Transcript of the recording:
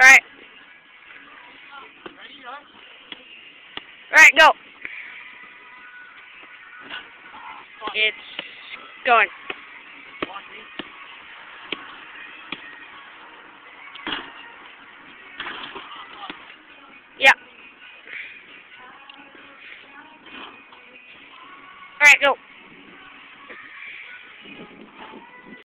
Alright. Alright, go. It's going. Yeah. Alright, go.